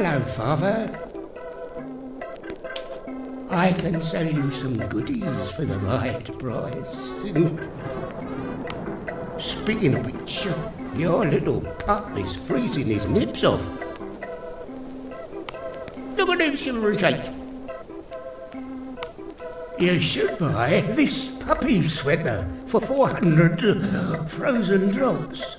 Hello, Father. I can sell you some goodies for the right price. Speaking of which, your little pup is freezing his nips off. Look at him silver shake. You should buy this puppy sweater for 400 frozen drops.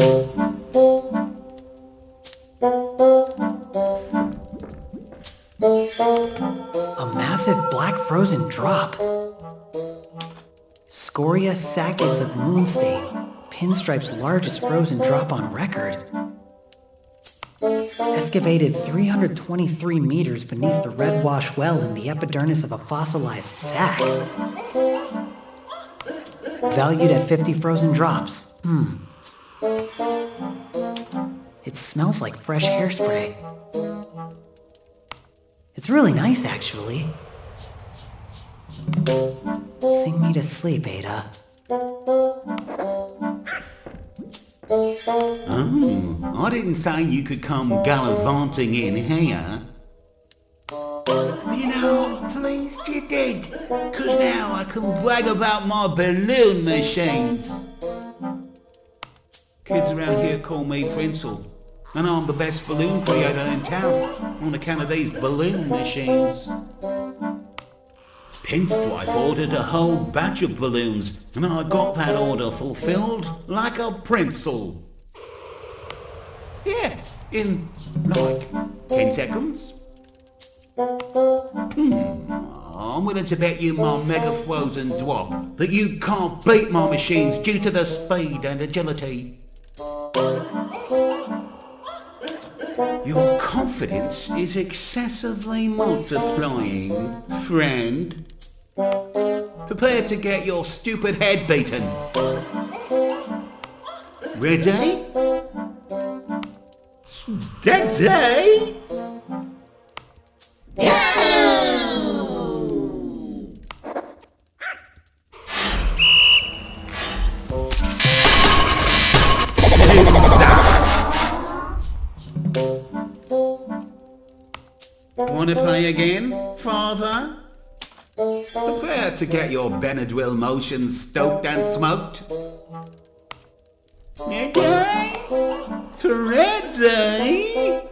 A massive black frozen drop. Scoria sacus of Moonstain, Pinstripe's largest frozen drop on record. Excavated 323 meters beneath the red wash well in the epidermis of a fossilized sac. Valued at 50 frozen drops. Hmm. Smells like fresh hairspray. It's really nice, actually. Sing me to sleep, Ada. Oh, I didn't say you could come gallivanting in here. You know, pleased you did, because now I can brag about my balloon machines. Kids around here call me Princel, and I'm the best balloon creator in town on account of these balloon machines. Pinstripe ordered a whole batch of balloons, and I got that order fulfilled like a princel. Yeah, in like 10 seconds. Hmm, I'm willing to bet you my mega frozen drop that you can't beat my machines due to the speed and agility. Your confidence is excessively multiplying, friend. Prepare to get your stupid head beaten. Ready? Steady? Want to play again, father? Prepare to get your Benadryl motions stoked and smoked. Okay? Ready?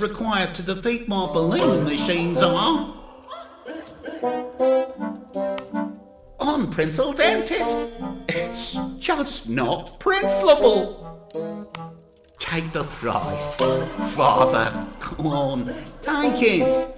required to defeat my balloon machines are... On Princel it? It's just not principle. Take the prize, Father. Come on, take it!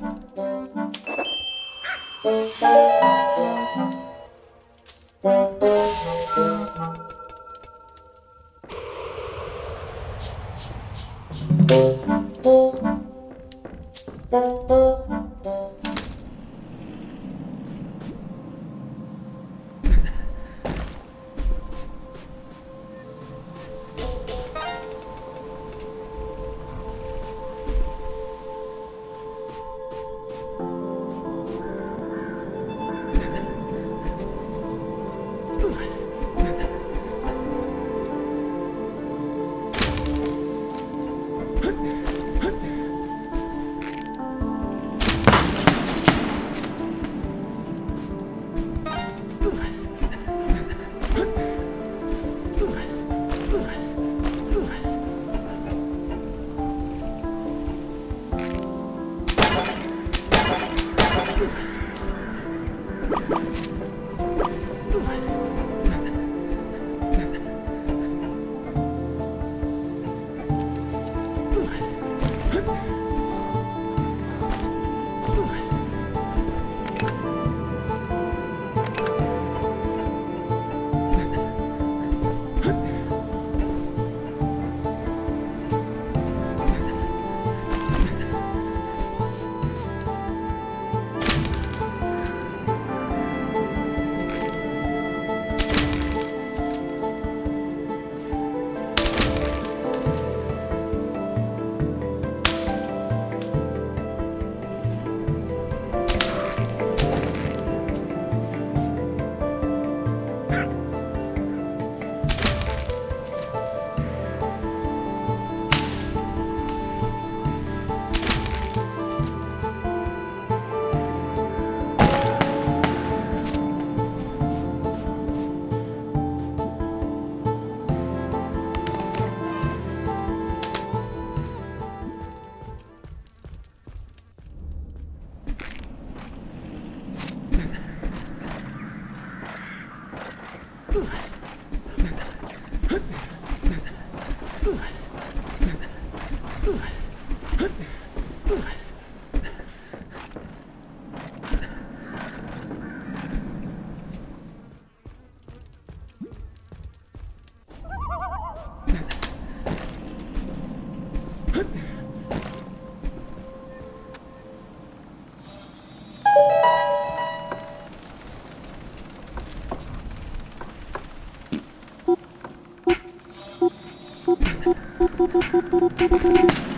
どどどどど。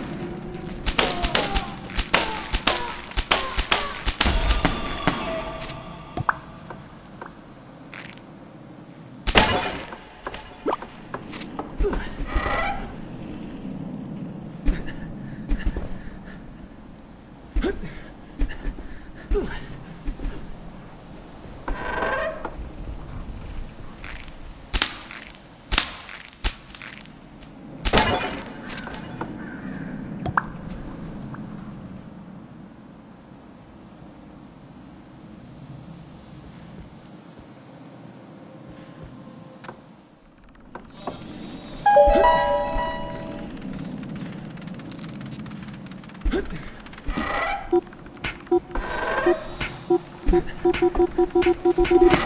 What?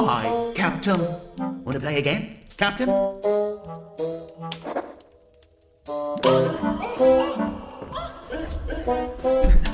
My Captain. Want to play again, Captain?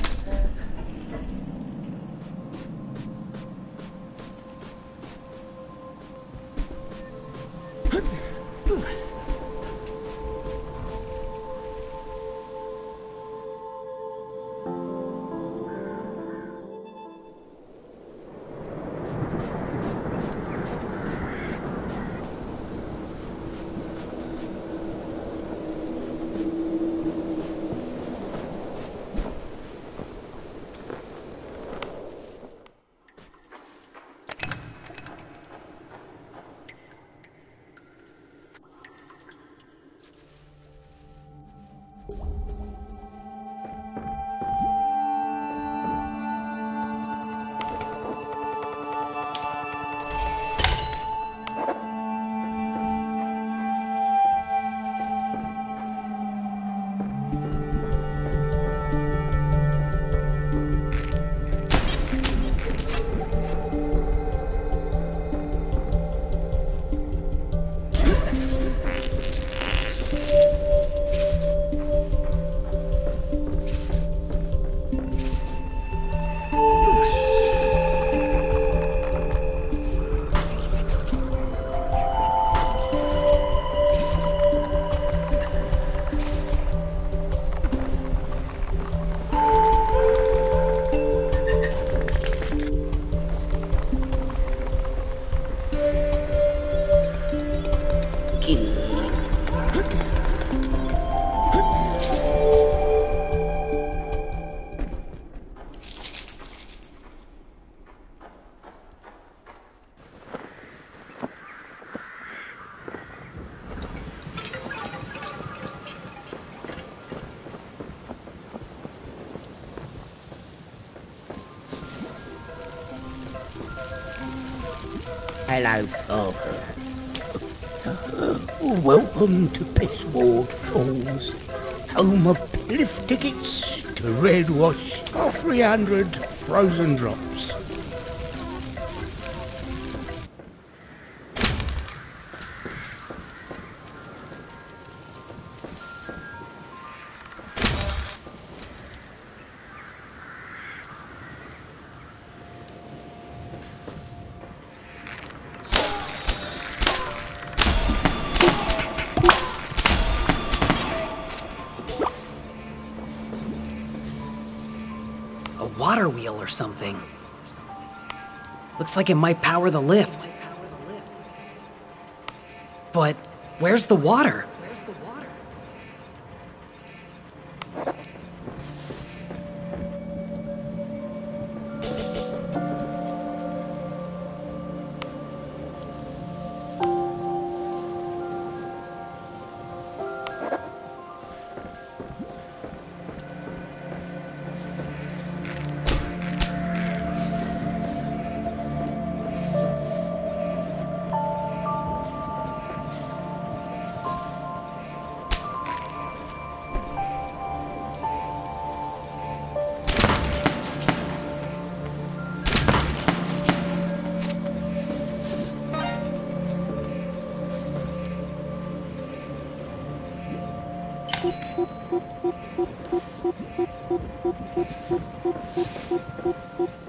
Father. Welcome to Pissward Falls. Home of lift tickets to Red Wash for 300 frozen drops. Water wheel or something. Looks like it might power the lift. But where's the water? Thank you.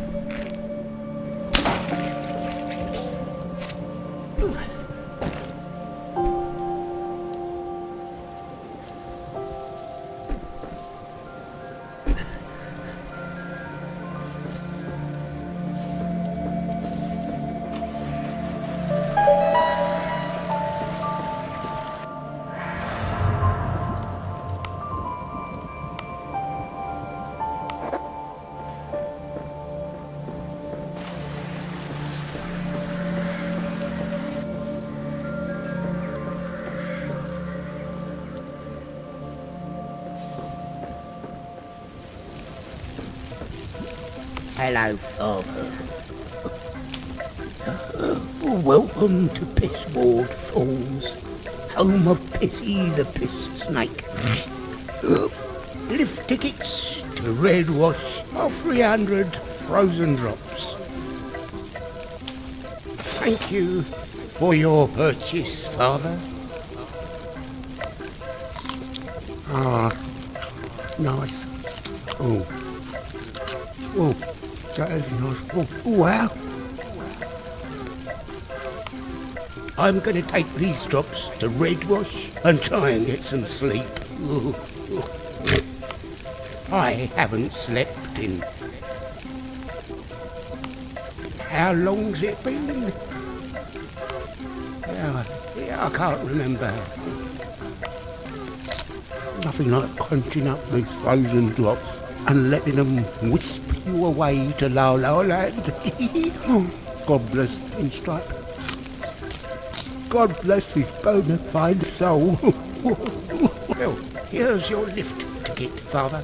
Hello, Father. Welcome to Pissward Falls, home of Pissy the Piss Snake. Lift tickets to Red Wash are 300 frozen drops. Thank you for your purchase, Father. Ah, nice. Oh. Oh, that is nice. Oh, wow. I'm going to take these drops to Red Wash and try and get some sleep. I haven't slept in... How long's it been? Yeah, yeah, I can't remember. Nothing like crunching up these frozen drops and letting them whisp you away to La La Land. God bless Pinstripe. God bless his bona fide soul. well, here's your lift ticket, Father.